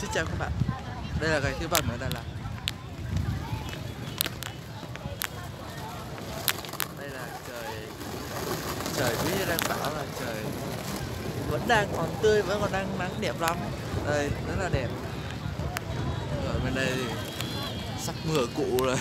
Xin chào các bạn. Đây là ngày thứ bảy ở Đà Lạt. Đây là trời Trời quý như đang bảo là trời Vẫn đang còn tươi, vẫn còn đang nắng đẹp lắm. Đây, rất là đẹp. Ở bên đây thì Sắp mưa cụ rồi.